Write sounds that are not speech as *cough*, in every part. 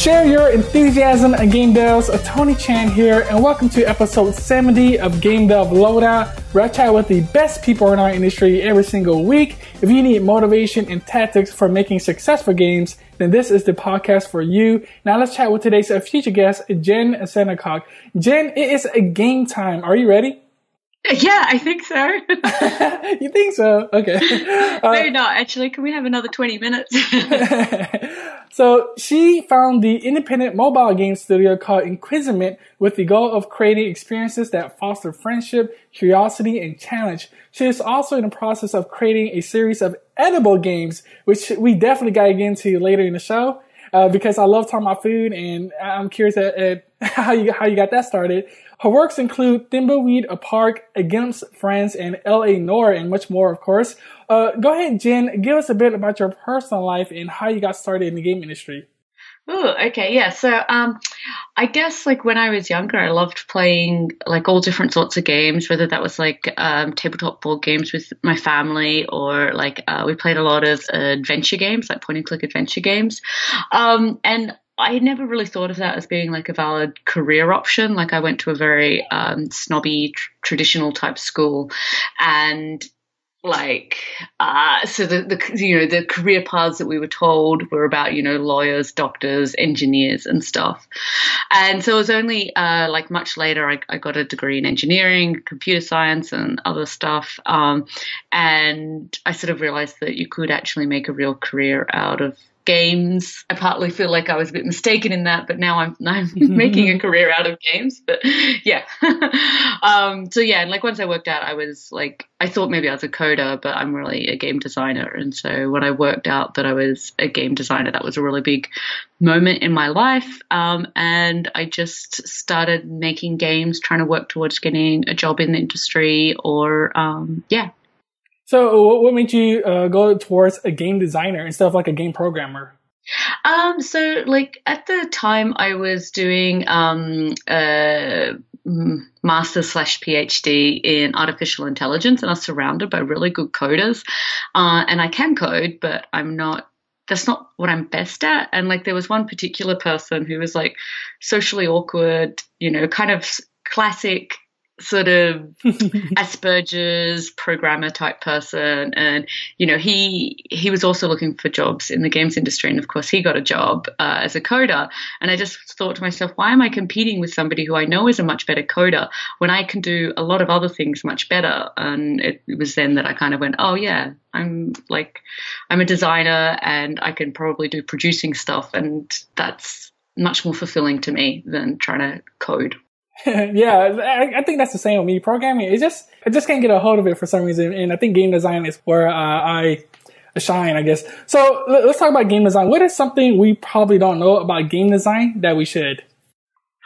Share your enthusiasm and game devs. Tony Chan here, and welcome to episode 70 of Game Dev Loadout, where I chat with the best people in our industry every single week. If you need motivation and tactics for making successful games, then this is the podcast for you. Now let's chat with today's future guest, Jenn Sandercock. Jen, it is a game time. Are you ready? Yeah, I think so. *laughs* you think so? Okay. *laughs* Uh, Maybe not, actually. Can we have another 20 minutes? *laughs* so she found the independent mobile game studio called Inquisiment with the goal of creating experiences that foster friendship, curiosity, and challenge. She is also in the process of creating a series of edible games, which we definitely got to get into later in the show. Uh, because I love talking about food and I'm curious at, at *laughs* how you how you got that started. Her works include Thimbleweed A Park, aglimpse friends, and L.A. Noire, and much more, of course. Uh, go ahead, Jenn. Give us a bit about your personal life and how you got started in the game industry. Oh, okay, yeah. So, um, I guess like when I was younger, I loved playing like all different sorts of games, whether that was like um, tabletop board games with my family, or like uh, we played a lot of adventure games, like point and click adventure games. Um, and I had never really thought of that as being like a valid career option. Like I went to a very um, snobby, tr- traditional type school, and like uh, so the, the you know the career paths that we were told were about you know lawyers doctors engineers and stuff and so it was only uh, like much later I, I, got a degree in engineering computer science and other stuff um, and i sort of realized that you could actually make a real career out of games. I partly feel like I was a bit mistaken in that, but now I'm *laughs* I'm making a *laughs* career out of games. But yeah, *laughs* um, so yeah, and like once I worked out, I was like I thought maybe I was a coder, but I'm really a game designer. And so when I worked out that I was a game designer, that was a really big moment in my life. Um, and I just started making games, trying to work towards getting a job in the industry, or um, yeah, so, what made you uh, go towards a game designer instead of like a game programmer? Um, so like at the time I was doing um, a master slash PhD in artificial intelligence, and I was surrounded by really good coders. Uh, and I can code, but I'm not. That's not what I'm best at. And like there was one particular person who was like socially awkward, you know, kind of classic sort of *laughs* Asperger's programmer type person, and you know he he was also looking for jobs in the games industry, and of course he got a job uh, as a coder. And I just thought to myself, why am I competing with somebody who I know is a much better coder when I can do a lot of other things much better? And it, it was then that I kind of went, oh yeah, I'm like I'm a designer and I can probably do producing stuff, and that's much more fulfilling to me than trying to code. *laughs* yeah, I, I, think that's the same with me. Programming, it just I just can't get a hold of it for some reason, and I think game design is where uh, I shine, I guess. So let's talk about game design. What is something we probably don't know about game design that we should?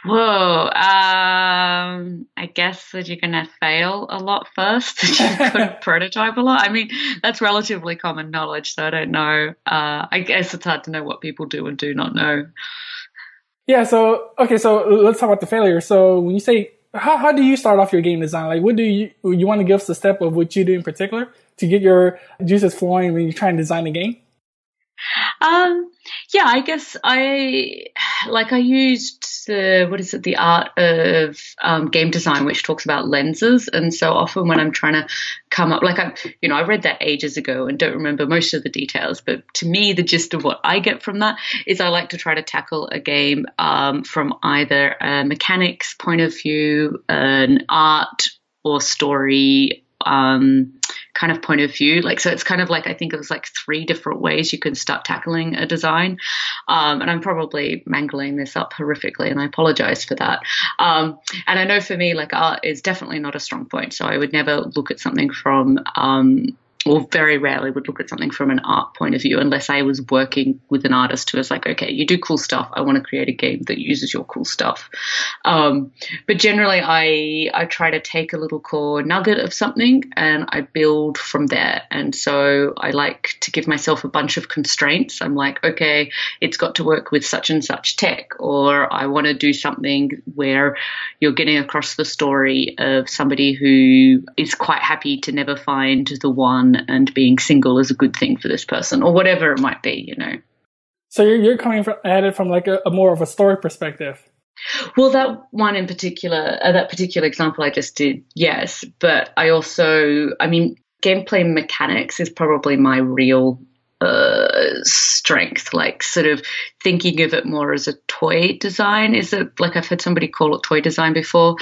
Whoa, um, I guess that you're gonna fail a lot first. *laughs* you could *laughs* prototype a lot. I mean, that's relatively common knowledge, so I don't know. Uh, I guess it's hard to know what people do and do not know. Yeah. So okay. So let's talk about the failure. So when you say how how do you start off your game design? Like, what do you you want to give us a step of what you do in particular to get your juices flowing when you try and design a game? Um, yeah, I guess I like I used the what is it the art of um, game design, which talks about lenses, and so often when I'm trying to come up, like I, you know, I read that ages ago and don't remember most of the details, but to me, the gist of what I get from that is I like to try to tackle a game um, from either a mechanics point of view, an art or story um, kind of point of view. Like, so it's kind of like I think it was like three different ways you can start tackling a design. Um, and I'm probably mangling this up horrifically, and I apologize for that. Um, and I know for me, like art is definitely not a strong point, so I would never look at something from um, or very rarely would look at something from an art point of view unless I was working with an artist who was like, okay, you do cool stuff. I want to create a game that uses your cool stuff. Um, but generally, I I try to take a little core nugget of something and I build from there. And so I like to give myself a bunch of constraints. I'm like, okay, it's got to work with such and such tech, or I want to do something where you're getting across the story of somebody who is quite happy to never find the one and being single is a good thing for this person or whatever it might be, you know. So you're, you're coming from, at it from like a, a more of a story perspective. Well, that one in particular, uh, that particular example I just did, yes. But I also, I mean, gameplay mechanics is probably my real uh, strength, like sort of thinking of it more as a toy design. Is it like I've heard somebody call it toy design before,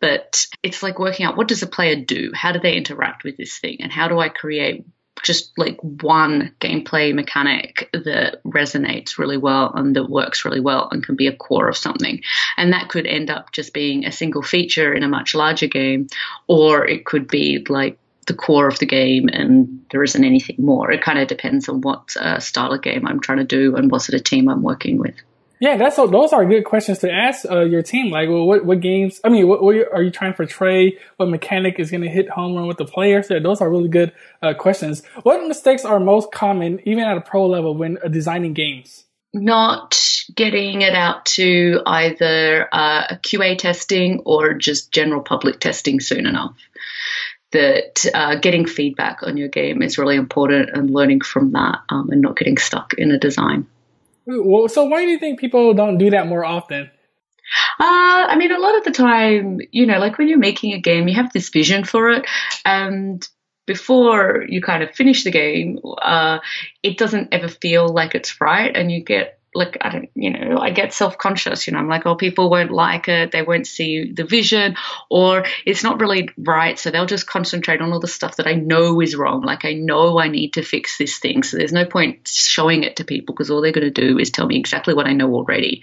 but it's like working out what does a player do? How do they interact with this thing? And how do I create just like one gameplay mechanic that resonates really well and that works really well and can be a core of something. And that could end up just being a single feature in a much larger game, or it could be like the core of the game and there isn't anything more. It kind of depends on what uh, style of game I'm trying to do and what sort of team I'm working with. Yeah, that's those are good questions to ask uh, your team. Like, well, what what games? I mean, what, what are you trying to portray? What mechanic is going to hit home run with the players? Yeah, those are really good uh, questions. What mistakes are most common, even at a pro level, when uh, designing games? Not getting it out to either uh, QA testing or just general public testing soon enough that uh, getting feedback on your game is really important and learning from that um, and not getting stuck in a design. Well, so why do you think people don't do that more often? Uh, I mean, a lot of the time, you know, like when you're making a game, you have this vision for it, and before you kind of finish the game, uh, it doesn't ever feel like it's right, and you get like I don't, you know, I get self conscious. You know, I'm like, oh, people won't like it. They won't see the vision, or it's not really right. So they'll just concentrate on all the stuff that I know is wrong. Like I know I need to fix this thing. So there's no point showing it to people because all they're going to do is tell me exactly what I know already.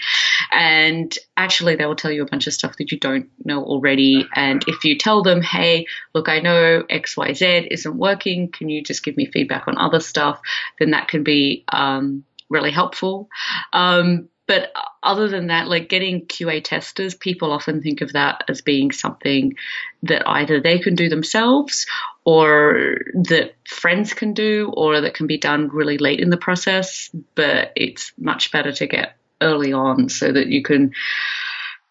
And actually, they will tell you a bunch of stuff that you don't know already. And if you tell them, hey, look, I know X, Y, Z isn't working. Can you just give me feedback on other stuff? Then that can be um, really helpful. Um, but other than that, like getting QA testers, people often think of that as being something that either they can do themselves or that friends can do or that can be done really late in the process. But it's much better to get early on so that you can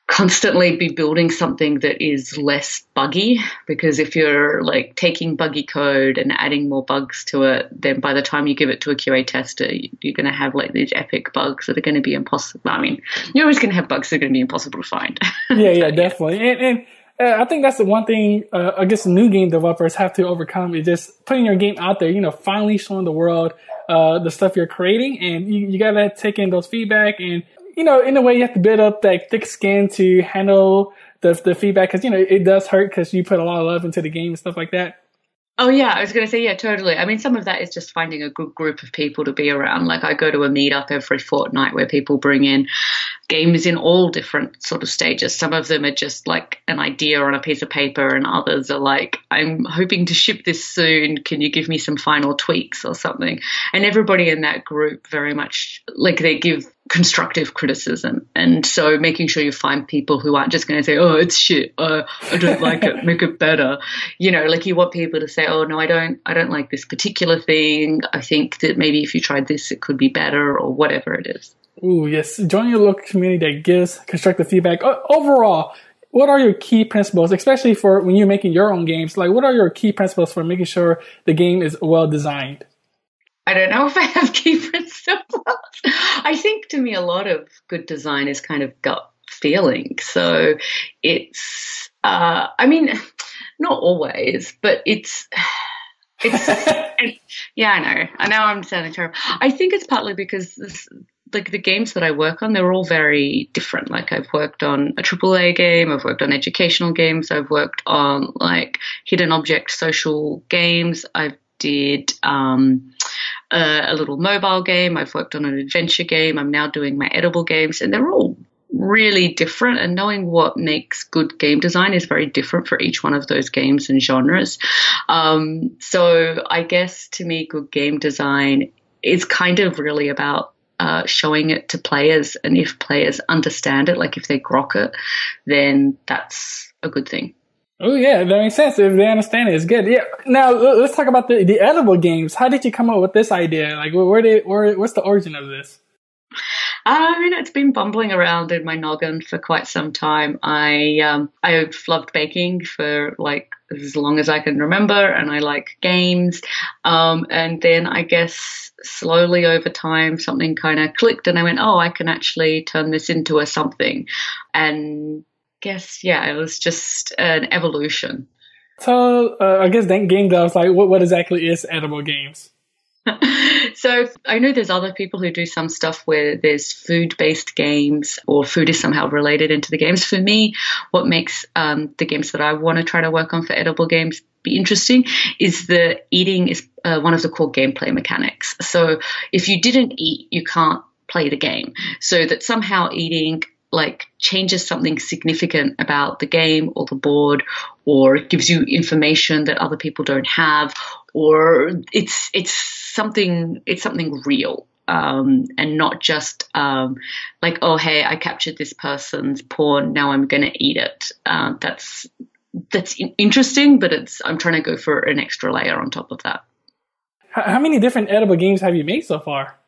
constantly be building something that is less buggy because if you're like taking buggy code and adding more bugs to it then by the time you give it to a QA tester you're going to have like these epic bugs that are going to be impossible I mean you're always going to have bugs that are going to be impossible to find. *laughs* Yeah yeah definitely. And, and uh, I think that's the one thing uh, I guess new game developers have to overcome is just putting your game out there you know finally showing the world uh, the stuff you're creating and you, you gotta take in those feedback and you know, in a way, you have to build up that thick skin to handle the the feedback because you know it does hurt because you put a lot of love into the game and stuff like that. Oh yeah, I was going to say yeah, totally. I mean, some of that is just finding a good group of people to be around. Like I go to a meetup every fortnight where people bring in games in all different sort of stages. Some of them are just like an idea on a piece of paper, and others are like, I'm hoping to ship this soon. Can you give me some final tweaks or something? And everybody in that group very much like they give constructive criticism. And so making sure you find people who aren't just going to say, oh, it's shit. Uh, I don't like it. Make it better. You know, like you want people to say, oh, no, I don't, I don't like this particular thing. I think that maybe if you tried this, it could be better or whatever it is. Ooh, yes. Join your local community that gives constructive feedback. overall, what are your key principles, especially for when you're making your own games? Like, what are your key principles for making sure the game is well designed? I don't know *laughs* if I have key principles. I think to me, a lot of good design is kind of gut feeling. So it's, uh, I mean, *laughs* not always, but it's, *sighs* *laughs* it's, yeah, I know. I know I'm sounding terrible. I think it's partly because this, like the games that I work on, they're all very different. Like I've worked on a AAA game, I've worked on educational games, I've worked on like hidden object social games, I've did um, a, a little mobile game. I've worked on an adventure game. I'm now doing my edible games, and they're all really different and knowing what makes good game design is very different for each one of those games and genres. Um, so I guess to me, good game design is kind of really about uh, showing it to players. And if players understand it, like if they grok it, then that's a good thing. Oh yeah, that makes sense. If they understand it, it's good. Yeah. Now let's talk about the, the edible games. How did you come up with this idea? Like, where did where what's the origin of this? I mean, it's been bumbling around in my noggin for quite some time. I um, I've loved baking for like as long as I can remember, and I like games. Um, and then I guess slowly over time, something kind of clicked, and I went, "Oh, I can actually turn this into a something." And guess yeah, it was just an evolution. So uh, I guess then game devs like what what exactly is edible games? *laughs* so I know there's other people who do some stuff where there's food-based games or food is somehow related into the games. For me, what makes um, the games that I want to try to work on for edible games be interesting is the eating is uh, one of the core gameplay mechanics. So if you didn't eat, you can't play the game. So that somehow eating like changes something significant about the game or the board or gives you information that other people don't have or it's it's something it's something real um, and not just um, like oh hey I captured this person's pawn now I'm gonna eat it. Uh, that's that's interesting but it's I'm trying to go for an extra layer on top of that. How many different edible games have you made so far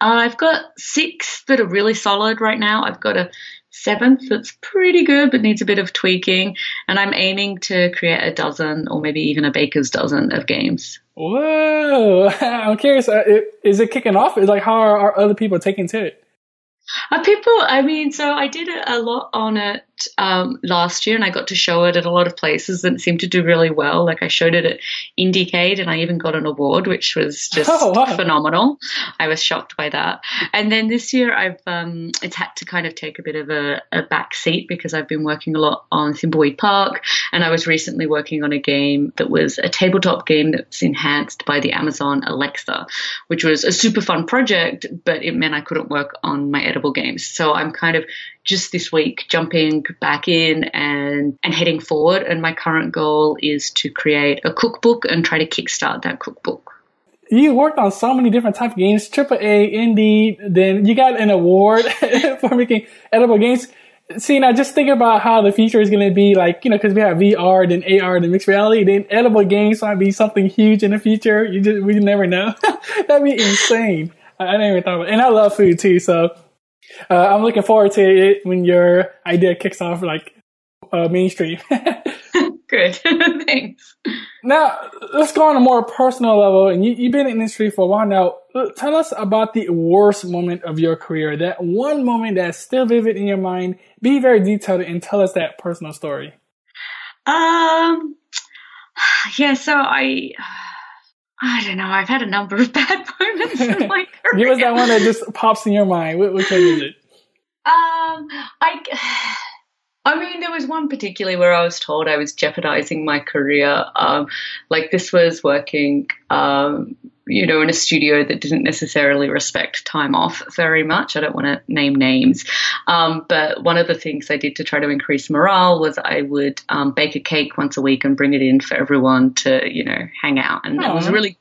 I've got six that are really solid right now. I've got a seventh that's pretty good but needs a bit of tweaking. And I'm aiming to create a dozen or maybe even a baker's dozen of games. Whoa! *laughs* I'm curious. Uh, is it kicking off? Is like how are, are other people taking to it? Uh, people, I mean, so I did a, a lot on it um, last year and I got to show it at a lot of places and it seemed to do really well. Like I showed it at Indiecade and I even got an award, which was just oh, wow. phenomenal. I was shocked by that. And then this year I've, um, it's had to kind of take a bit of a, a back seat because I've been working a lot on Thimbleweed Park and I was recently working on a game that was a tabletop game that's enhanced by the Amazon Alexa, which was a super fun project, but it meant I couldn't work on my edible games. So I'm kind of just this week jumping back in and, and heading forward. And my current goal is to create a cookbook and try to kickstart that cookbook. You worked on so many different type of games, AAA, indie, then you got an award *laughs* for making edible games. See, now just think about how the future is going to be like, you know, because we have VR, then AR, then mixed reality, then edible games might be something huge in the future. You just, we never know. *laughs* That'd be insane. I, I didn't even thought about it. And I love food too, so uh, I'm looking forward to it when your idea kicks off like uh, mainstream. *laughs* Good, *laughs* thanks. Now let's go on a more personal level. And you, you've been in the industry for a while now. Uh, tell us about the worst moment of your career. That one moment that's still vivid in your mind. Be very detailed and tell us that personal story. Um. *sighs* Yeah. So I. I don't know. I've had a number of *laughs* bad moments in my career. Give us that one that just pops in your mind. Which one is it? Um, I. *sighs* I mean, there was one particularly where I was told I was jeopardizing my career. Um, like this was working um, you know, in a studio that didn't necessarily respect time off very much. I don't want to name names. Um, but one of the things I did to try to increase morale was I would um, bake a cake once a week and bring it in for everyone to, you know, hang out. And Aww. it was really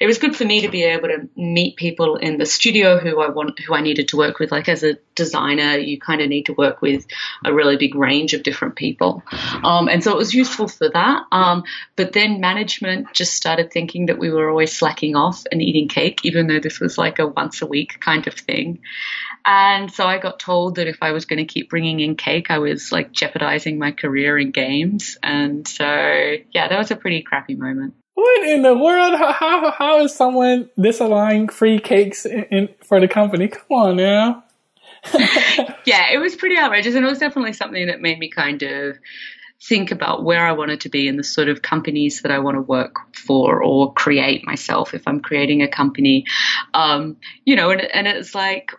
it was good for me to be able to meet people in the studio who I want, who I needed to work with. Like as a designer, you kind of need to work with a really big range of different people, um, and so it was useful for that. Um, but then management just started thinking that we were always slacking off and eating cake, even though this was like a once a week kind of thing. And so I got told that if I was going to keep bringing in cake, I was like jeopardizing my career in games. And so, yeah, that was a pretty crappy moment. What in the world? How how, how is someone disallowing free cakes in, in, for the company? Come on now. *laughs* *laughs* yeah, it was pretty outrageous, and it was definitely something that made me kind of think about where I wanted to be and the sort of companies that I want to work for or create myself if I'm creating a company. Um, you know, and, and it's like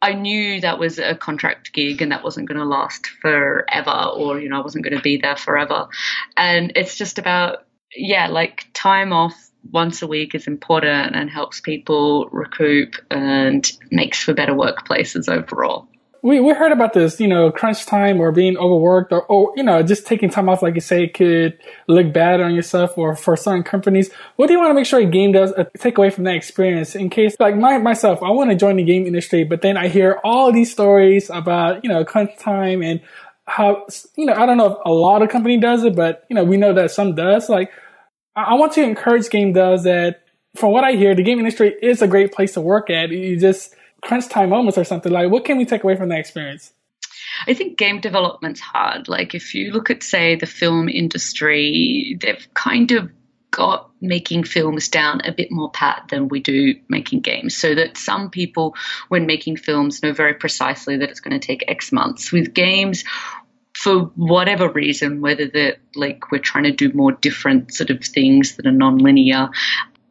I knew that was a contract gig and that wasn't going to last forever, or you know, I wasn't going to be there forever. And it's just about yeah, like time off once a week is important and helps people recoup and makes for better workplaces overall. We, we heard about this, you know, crunch time or being overworked or, or, you know, just taking time off, like you say, could look bad on yourself or for certain companies. What do you want to make sure a game does uh, take away from that experience in case, like my, myself, I want to join the game industry, but then I hear all these stories about, you know, crunch time and how, you know, I don't know if a lot of company does it, but, you know, we know that some does. Like, I want to encourage game does that from what I hear, the game industry is a great place to work at. You just, crunch time moments or something. Like, what can we take away from that experience? I think game development's hard. Like, if you look at, say, the film industry, they've kind of got making films down a bit more pat than we do making games. So that some people, when making films, know very precisely that it's going to take X months. With games, for whatever reason, whether that like we're trying to do more different sort of things that are non-linear,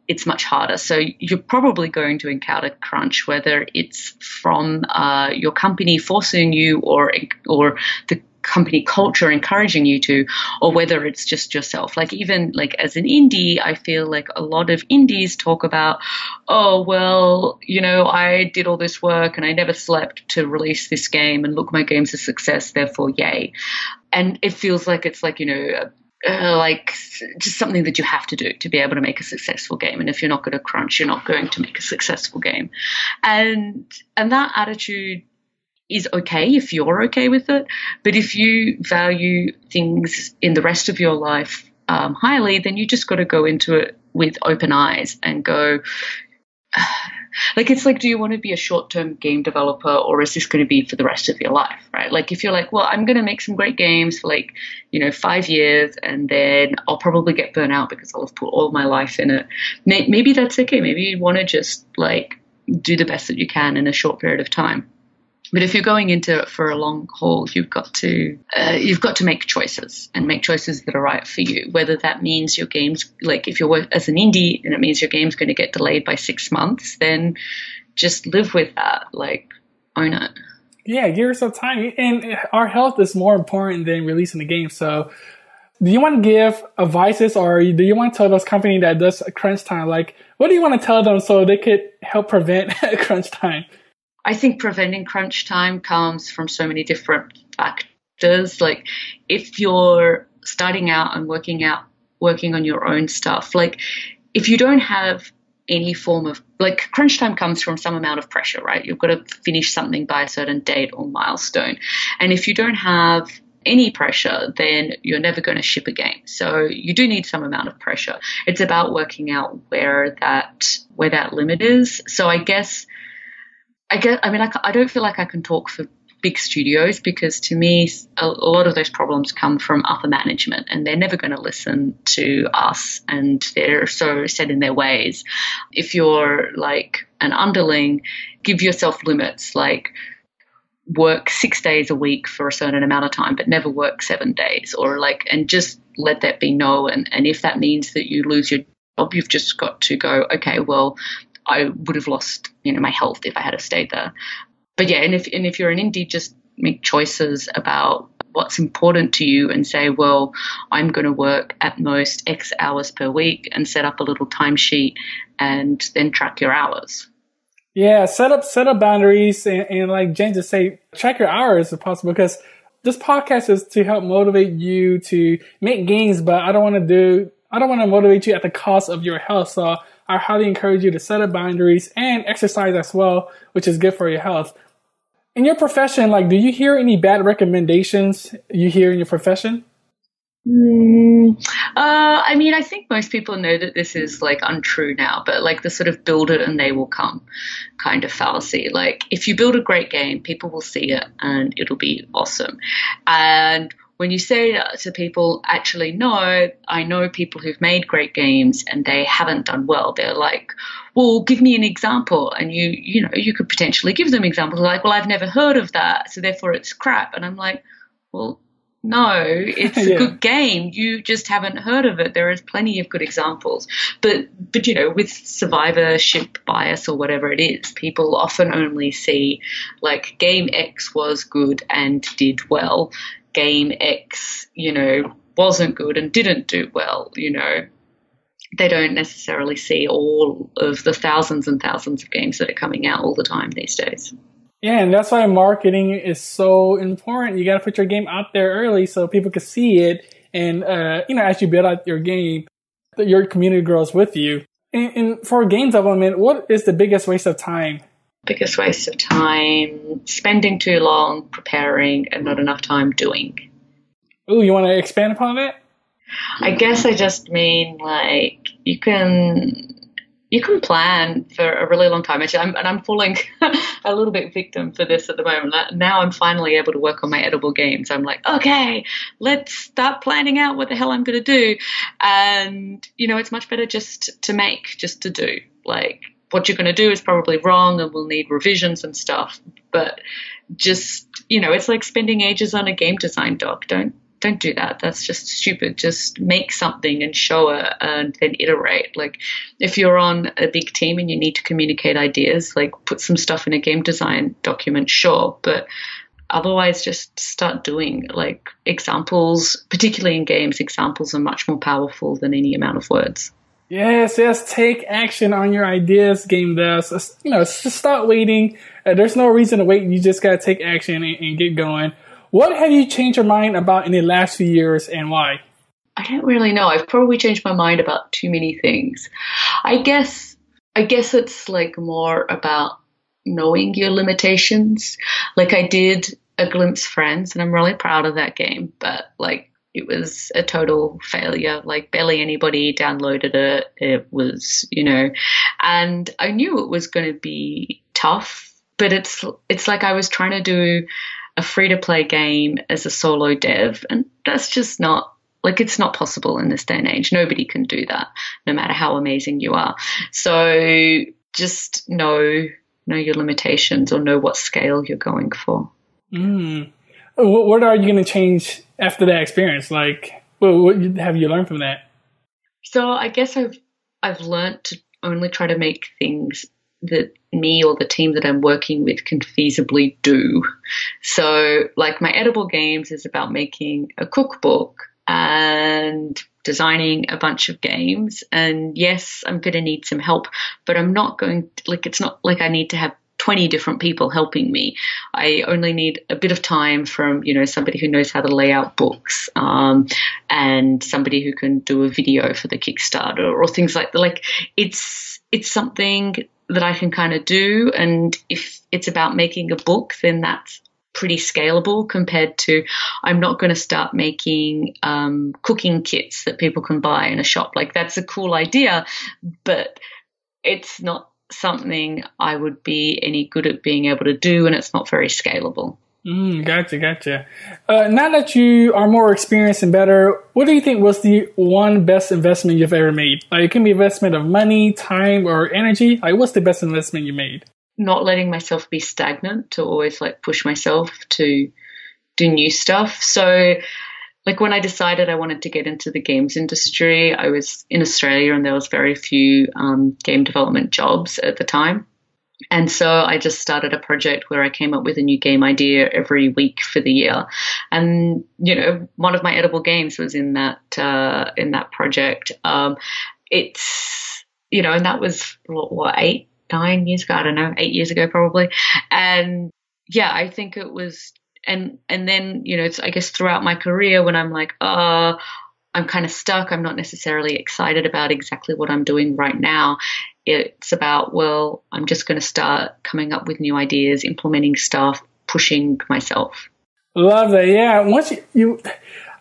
it's much harder. So you're probably going to encounter crunch, whether it's from uh, your company forcing you or or the company culture encouraging you to, or whether it's just yourself. Like even like as an indie, I feel like a lot of indies talk about, oh well, you know, I did all this work and I never slept to release this game, and look, my game's a success, therefore, yay. And it feels like it's like you know uh, like just something that you have to do to be able to make a successful game. And if you're not going to crunch, you're not going to make a successful game. And and that attitude is okay if you're okay with it. But if you value things in the rest of your life um, highly, then you just got to go into it with open eyes and go. *laughs* like it's like do you want to be a short-term game developer or is this going to be for the rest of your life right? Like if you're like well i'm going to make some great games for like you know five years and then i'll probably get burnt out because i'll have put all my life in it maybe that's okay. Maybe you want to just like do the best that you can in a short period of time but if you're going into it for a long haul, you've got to uh, you've got to make choices and make choices that are right for you. Whether that means your game's like if you're as an indie and it means your game's going to get delayed by six months, then just live with that. Like own it. Yeah, give yourself time. And our health is more important than releasing the game. So, do you want to give advices, or do you want to tell those company that does crunch time, like what do you want to tell them so they could help prevent *laughs* crunch time? I think preventing crunch time comes from so many different factors. Like if you're starting out and working out, working on your own stuff, like if you don't have any form of like crunch time comes from some amount of pressure, right? You've got to finish something by a certain date or milestone. And if you don't have any pressure, then you're never going to ship a game. So you do need some amount of pressure. It's about working out where that where that limit is. So I guess I guess, I mean, I, I don't feel like I can talk for big studios because to me, a, lot of those problems come from upper management and they're never going to listen to us and they're so set in their ways. If you're like an underling, give yourself limits like, work six days a week for a certain amount of time, but never work seven days, or like, and just let that be known. And if that means that you lose your job, you've just got to go, okay, well, I would have lost, you know, my health if I had stayed there. But yeah, and if and if you're an indie, just make choices about what's important to you and say, well, I'm going to work at most X hours per week and set up a little timesheet and then track your hours. Yeah, set up set up boundaries and, and like Jenn just say, track your hours if possible because this podcast is to help motivate you to make gains, but I don't want to do I don't want to motivate you at the cost of your health. So I highly encourage you to set up boundaries and exercise as well, which is good for your health. In your profession, like, do you hear any bad recommendations you hear in your profession? Mm, uh, I mean, I think most people know that this is like untrue now, but like the sort of build it and they will come kind of fallacy. Like, if you build a great game, people will see it and it'll be awesome. And when you say to people, actually, no, I know people who've made great games and they haven't done well, they're like, well, give me an example. And you, you know, you could potentially give them examples like, well, I've never heard of that, so therefore it's crap. And I'm like, well, no, *laughs* it's yeah. a good game. You just haven't heard of it. There is plenty of good examples. But but you know, with survivorship bias or whatever it is, people often only see like game X was good and did well game X, you know, wasn't good and didn't do well, you know, they don't necessarily see all of the thousands and thousands of games that are coming out all the time these days. Yeah, and that's why marketing is so important. You got to put your game out there early so people can see it, and uh, you know, as you build out your game, your community grows with you. And, and for game development, what is the biggest waste of time biggest waste of time, spending too long preparing and not enough time doing. Oh, you want to expand upon that? I guess I just mean like you can you can plan for a really long time. Actually, I'm, and I'm falling *laughs* a little bit victim for this at the moment. Now I'm finally able to work on my edible games. I'm like, okay, let's start planning out what the hell I'm going to do. And, you know, it's much better just to make, just to do. Like, what you're going to do is probably wrong and we'll need revisions and stuff. But just, you know, it's like spending ages on a game design doc. Don't don't do that. That's just stupid. Just make something and show it and then iterate. Like if you're on a big team and you need to communicate ideas, like put some stuff in a game design document, sure. But otherwise just start doing like examples, particularly in games, examples are much more powerful than any amount of words. Yes, yes, take action on your ideas, game devs. You know, just stop waiting. Uh, there's no reason to wait. You just gotta take action and, and get going. What have you changed your mind about in the last few years and why? I don't really know. I've probably changed my mind about too many things. I guess I guess it's like more about knowing your limitations. Like I did a glimpse friends and I'm really proud of that game, but like it was a total failure. Like barely anybody downloaded it. It was, you know, and I knew it was going to be tough, but it's it's like I was trying to do a free to play game as a solo dev. And that's just not like it's not possible in this day and age. Nobody can do that, no matter how amazing you are. So just know know your limitations or know what scale you're going for. Mm. What are you going to change after that experience? Like, what have you learned from that? So I guess I've I've learned to only try to make things that me or the team that I'm working with can feasibly do. So, like my edible games is about making a cookbook and designing a bunch of games. And yes, I'm going to need some help, but I'm not going to, like, it's not like I need to have 20 different people helping me. I only need a bit of time from, you know, somebody who knows how to lay out books, um, and somebody who can do a video for the Kickstarter or things like that. Like, it's, it's something that I can kind of do. And if it's about making a book, then that's pretty scalable compared to I'm not going to start making um, cooking kits that people can buy in a shop. Like that's a cool idea, but it's not something I would be any good at being able to do, and it's not very scalable. Mm, gotcha, gotcha. Uh, now that you are more experienced and better, what do you think was the one best investment you've ever made? Like it can be investment of money, time, or energy. Like what's the best investment you made? Not letting myself be stagnant to always like push myself to do new stuff. So like when I decided I wanted to get into the games industry, I was in Australia and there was very few um, game development jobs at the time. And so I just started a project where I came up with a new game idea every week for the year. And, you know, one of my edible games was in that, uh, in that project. Um, it's, you know, and that was what, what, eight, nine years ago? I don't know, eight years ago probably. And yeah, I think it was, and, and then, you know, it's, I guess throughout my career when I'm like, uh, I'm kind of stuck. I'm not necessarily excited about exactly what I'm doing right now. It's about, well, I'm just going to start coming up with new ideas, implementing stuff, pushing myself. Love that. Yeah. Once you, you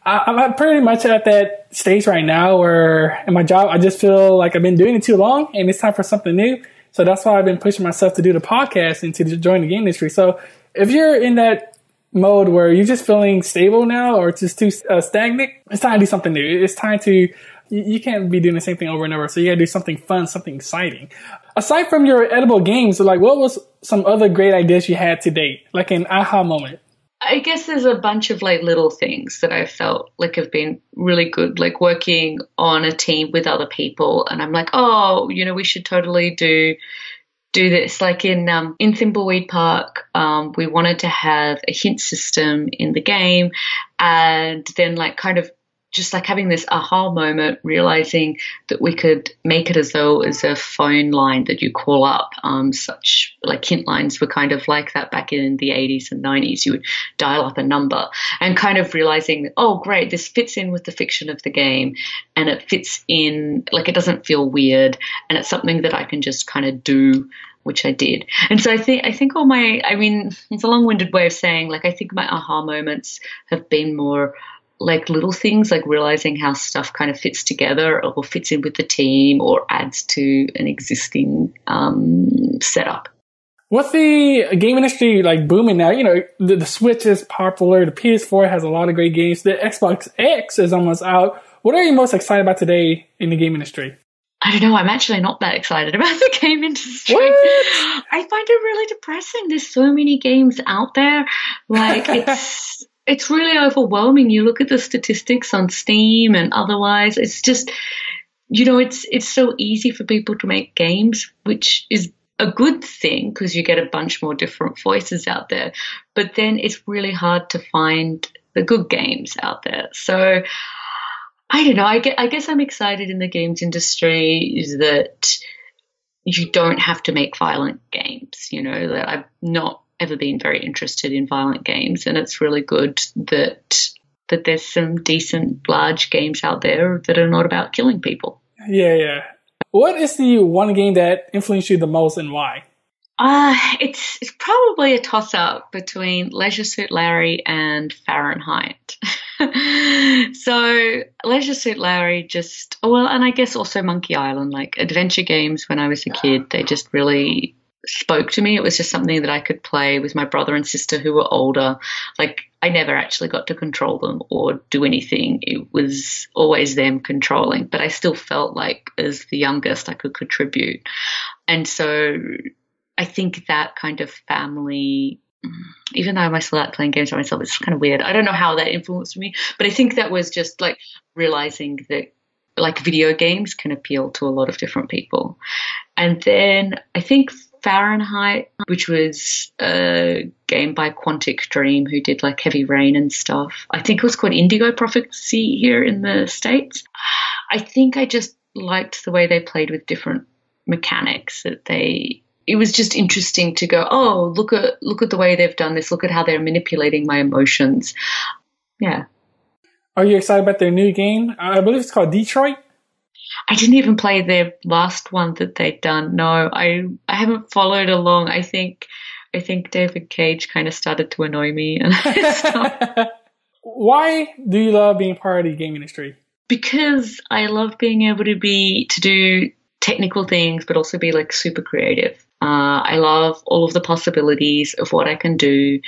I, am pretty much at that stage right now where in my job, I just feel like I've been doing it too long and it's time for something new. So that's why I've been pushing myself to do the podcast and to join the game industry. So if you're in that mode where you're just feeling stable now or it's just too uh, stagnant, it's time to do something new. It's time to you can't be doing the same thing over and over. So you gotta do something fun, something exciting. Aside from your edible games, like what was some other great ideas you had to date? Like an aha moment? I guess there's a bunch of like little things that I felt like have been really good, like working on a team with other people. And I'm like, oh, you know, we should totally do do this. Like in um, in Thimbleweed Park, um, we wanted to have a hint system in the game, and then like kind of just like having this aha moment, realizing that we could make it as though it was a phone line that you call up. Um, such like hint lines were kind of like that back in the 80s and 90s. You would dial up a number and kind of realizing, oh, great, this fits in with the fiction of the game and it fits in, like it doesn't feel weird and it's something that I can just kind of do which I did. And so I think I think all my I mean it's a long-winded way of saying like I think my aha moments have been more like little things, like realizing how stuff kind of fits together or fits in with the team or adds to an existing um, setup. What's the game industry like booming now? You know, the, the, Switch is popular. The PS4 has a lot of great games. The Xbox X is almost out. What are you most excited about today in the game industry? I don't know. I'm actually not that excited about the game industry. What? I find it really depressing. There's so many games out there. Like *laughs* it's it's really overwhelming. You look at the statistics on Steam and otherwise. It's just you know, it's it's so easy for people to make games, which is a good thing because you get a bunch more different voices out there. But then it's really hard to find the good games out there. So I don't know. I, get, I guess I'm excited in the games industry that you don't have to make violent games. You know, that I'm not ever been very interested in violent games, and it's really good that that there's some decent large games out there that are not about killing people. Yeah, yeah. What is the one game that influenced you the most, and why? Uh, it's, it's probably a toss up between Leisure Suit Larry and Fahrenheit. *laughs* so Leisure Suit Larry just well, and I guess also Monkey Island, like adventure games when I was a kid, they just really spoke to me. It was just something that I could play with my brother and sister who were older. Like I never actually got to control them or do anything. It was always them controlling, but I still felt like as the youngest I could contribute. And so I think that kind of family even though I'm still like playing games by myself, it's kind of weird. I don't know how that influenced me, but I think that was just like realizing that like video games can appeal to a lot of different people. And then I think Fahrenheit, which was a game by Quantic Dream, who did like Heavy Rain and stuff. I think it was called Indigo Prophecy here in the States. I think I just liked the way they played with different mechanics that they it was just interesting to go, oh, look at look at the way they've done this. Look at how they're manipulating my emotions. Yeah. Are you excited about their new game? I believe it's called Detroit. I didn't even play their last one that they'd done. No, I I haven't followed along. I think I think David Cage kind of started to annoy me and *laughs* *laughs* Why do you love being part of the game industry? Because I love being able to be to do technical things, but also be like super creative. Uh, I love all of the possibilities of what I can do,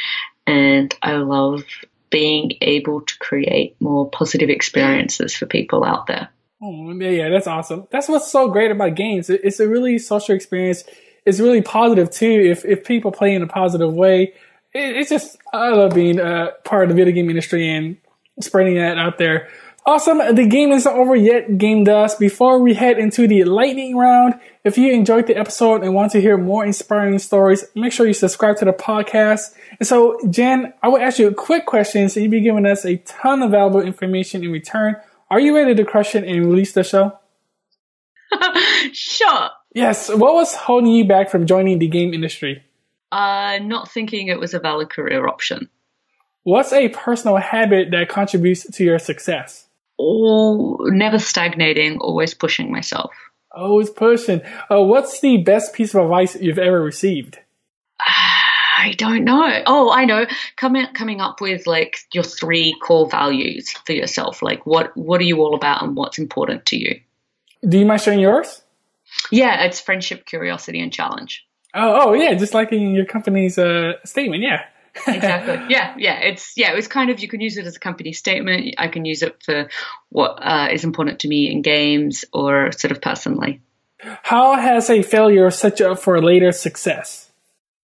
and I love being able to create more positive experiences for people out there. Oh, yeah, that's awesome. That's what's so great about games. It's a really social experience. It's really positive too. If if people play in a positive way, it's just I love being a part of the video game industry and spreading that out there. Awesome. The game isn't over yet, Game Dust. Before we head into the lightning round, if you enjoyed the episode and want to hear more inspiring stories, make sure you subscribe to the podcast. And so, Jenn, I will ask you a quick question. So you'll be giving us a ton of valuable information in return. Are you ready to crush it and release the show? *laughs* sure. Yes. What was holding you back from joining the game industry? Uh, not thinking it was a valid career option. What's a personal habit that contributes to your success? all never stagnating, always pushing myself. Always pushing. Uh, what's the best piece of advice you've ever received? I don't know. Oh, I know. Coming coming up with like your three core values for yourself. Like what what are you all about and what's important to you? Do you mind sharing yours? Yeah, it's friendship, curiosity, and challenge. Oh, oh yeah, just like in your company's uh, statement. Yeah *laughs* exactly. Yeah, yeah. It's yeah. It's kind of you can use it as a company statement. I can use it for what uh, is important to me in games or sort of personally. How has a failure set you up for a later success?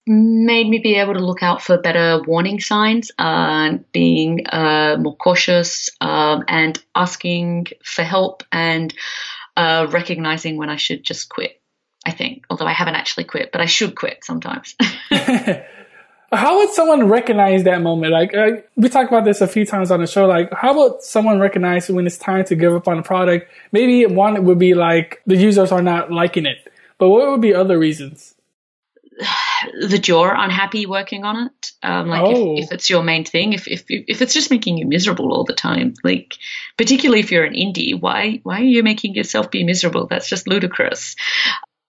Made me be able to look out for better warning signs, uh, being uh, more cautious, um, and asking for help and uh, recognizing when I should just quit. I think, although I haven't actually quit, but I should quit sometimes. *laughs* *laughs* How would someone recognize that moment? Like uh, we talked about this a few times on the show. Like, how would someone recognize when it's time to give up on a product? Maybe one would be like the users are not liking it, but what would be other reasons? *sighs* *laughs* that you're unhappy working on it. Um, like oh. if, if, it's your main thing, if, if if it's just making you miserable all the time, like particularly if you're an indie, why why are you making yourself be miserable? That's just ludicrous.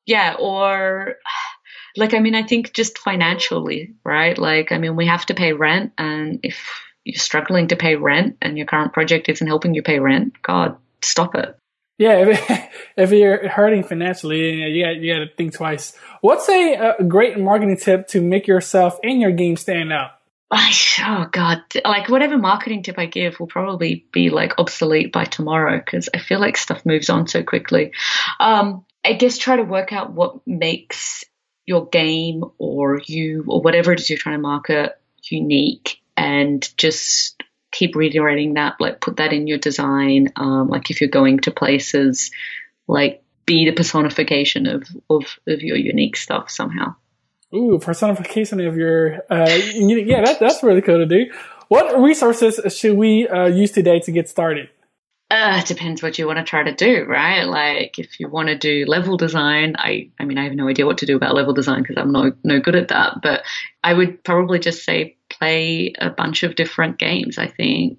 Yeah, or like, I mean, I think just financially, right? Like, I mean, we have to pay rent, and if you're struggling to pay rent and your current project isn't helping you pay rent, God, stop it. Yeah, if, *laughs* if you're hurting financially, you got you got to think twice. What's a, a great marketing tip to make yourself and your game stand out? oh god like whatever marketing tip i give will probably be like obsolete by tomorrow because i feel like stuff moves on so quickly um i guess try to work out what makes your game or you or whatever it is you're trying to market unique and just keep reiterating that like put that in your design um like if you're going to places like be the personification of of, of your unique stuff somehow Ooh, personification of your, uh, yeah, that, that's really cool to do. What resources should we uh, use today to get started? Uh, it depends what you want to try to do, right? Like if you want to do level design, I, I mean, I have no idea what to do about level design because I'm no, no good at that. But I would probably just say play a bunch of different games. I think.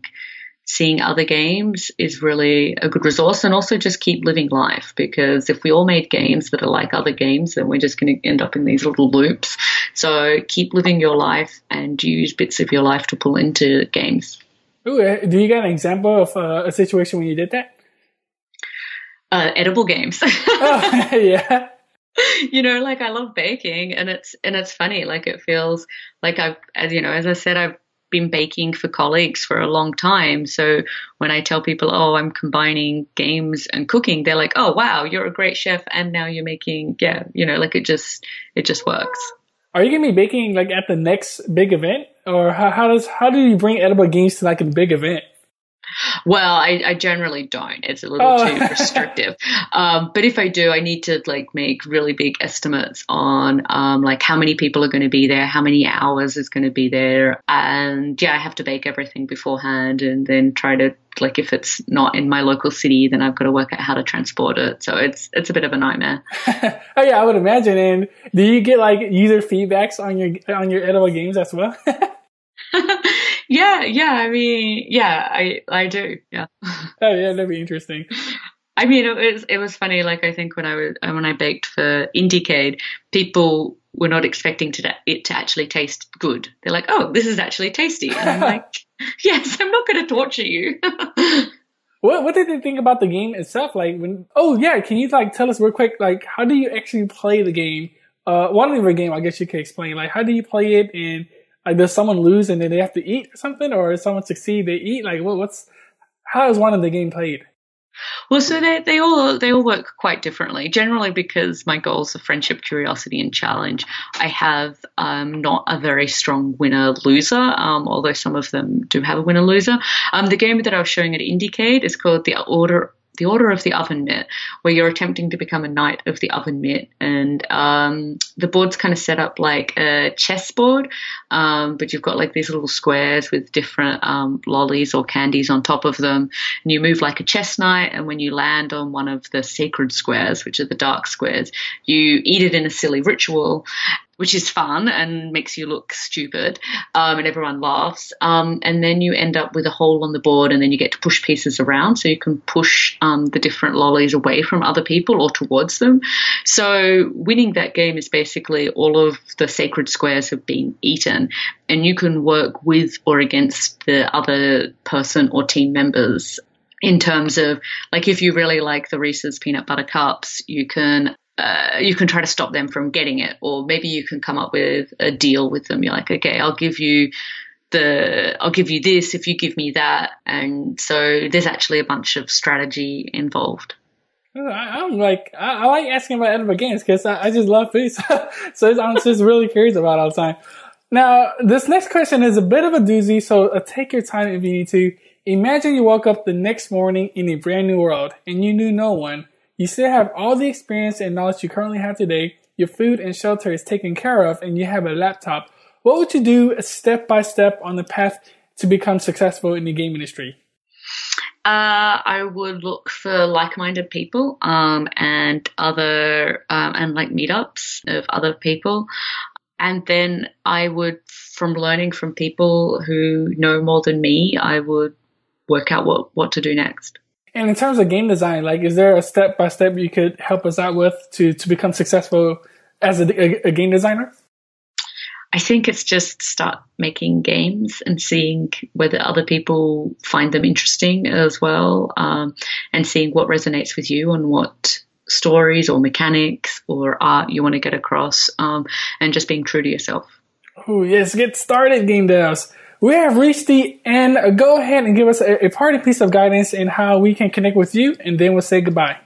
Seeing other games is really a good resource and also just keep living life because if we all made games that are like other games then we're just going to end up in these little loops. So keep living your life and use bits of your life to pull into games. Ooh, uh, do you got an example of uh, a situation when you did that? Uh, edible games. *laughs* Oh, *laughs* yeah *laughs* you know like i love baking and it's and it's funny like it feels like i've as you know as i said i've been baking for colleagues for a long time. So when I tell people, oh, I'm combining games and cooking, they're like, oh, wow, you're a great chef. And now you're making, yeah, you know, like it just, it just works. Are you to be baking like at the next big event or how, how does, how do you bring edible games to like a big event? Well, I, I, generally don't. It's a little oh. too *laughs* restrictive. Um, but if I do, I need to like make really big estimates on um, like how many people are going to be there, how many hours is going to be there, and yeah, I have to bake everything beforehand, and then try to like if it's not in my local city, then I've got to work out how to transport it. So it's it's a bit of a nightmare. *laughs* oh yeah, I would imagine. And do you get like user feedbacks on your on your edible games as well? *laughs* yeah, yeah. I mean, yeah, I I do. Yeah. *laughs* Oh yeah, that'd be interesting. I mean, it was it was funny. Like I think when I was when I baked for Indiecade, people were not expecting to it to actually taste good. They're like, "Oh, this is actually tasty," and I'm like, *laughs* *laughs* "Yes, I'm not going to torture you." what what did they think about the game itself? Like when? Oh yeah, can you like tell us real quick? Like how do you actually play the game? Uh, one of the game, I guess you could explain. Like how do you play it and like, does someone lose and then they have to eat or something, or if someone succeed they eat? Like, what, what's how is one of the game played? Well, so they they all they all work quite differently. Generally, because my goals are friendship, curiosity, and challenge. I have um, not a very strong winner loser, um, although some of them do have a winner loser. Um, the game that I was showing at Indiecade is called the Order the Order of the Oven Mitt, where you're attempting to become a knight of the Oven Mitt, and um, the board's kind of set up like a chessboard, um, but you've got like these little squares with different um, lollies or candies on top of them, and you move like a chess knight, and when you land on one of the sacred squares, which are the dark squares, you eat it in a silly ritual, which is fun and makes you look stupid, um, and everyone laughs. Um, and then you end up with a hole on the board, and then you get to push pieces around, so you can push um, the different lollies away from other people or towards them. So winning that game is basically all of the sacred squares have been eaten, and you can work with or against the other person or team members in terms of like if you really like the Reese's peanut butter cups, you can uh, you can try to stop them from getting it, or maybe you can come up with a deal with them. You're like, okay, I'll give you the, I'll give you this if you give me that, and so there's actually a bunch of strategy involved. I, am like, I, I, like asking about edible games because I, I, just love food, *laughs* so, so I'm just really curious about all the time. Now, this next question is a bit of a doozy, so uh, take your time if you need to. Imagine you woke up the next morning in a brand new world and you knew no one you still have all the experience and knowledge you currently have today. Your food and shelter is taken care of and you have a laptop. What would you do step by step on the path to become successful in the game industry? Uh, I would look for like-minded people um, and other um, and like meetups of other people, and then I would, from learning from people who know more than me, I would work out what what to do next. And in terms of game design, like, is there a step by step you could help us out with to, to become successful as a, a, a game designer? I think it's just start making games and seeing whether other people find them interesting as well, um, and seeing what resonates with you and what stories or mechanics or art you want to get across, um, and just being true to yourself. Oh yes, get started, game devs. We have reached the end. Go ahead and give us a, a party piece of guidance in how we can connect with you, and then we'll say goodbye.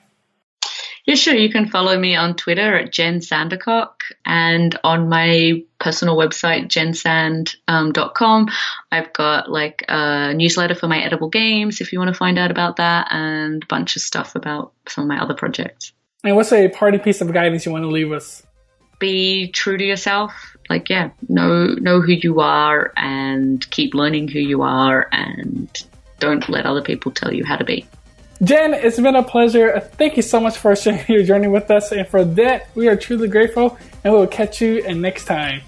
Yeah, sure. You can follow me on Twitter at Jenn Sandercock and on my personal website, jennsand.com. Um, I've got like a newsletter for my edible games if you want to find out about that and a bunch of stuff about some of my other projects. And what's a party piece of guidance you want to leave us? Be true to yourself. Like, yeah, know, know who you are and keep learning who you are and don't let other people tell you how to be. Jenn, it's been a pleasure. Thank you so much for sharing your journey with us. And for that, we are truly grateful and we will catch you in next time.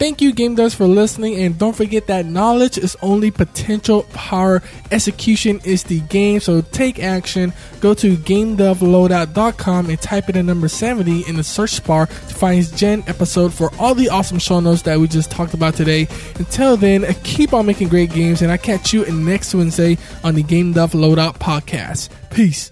Thank you, Game Devs, for listening. And don't forget that knowledge is only potential power. Execution is the game. So take action. Go to GameDevLoadout.com and type in the number 70 in the search bar to find his Jenn episode for all the awesome show notes that we just talked about today. Until then, keep on making great games. And I catch you next Wednesday on the Game Dev Loadout podcast. Peace.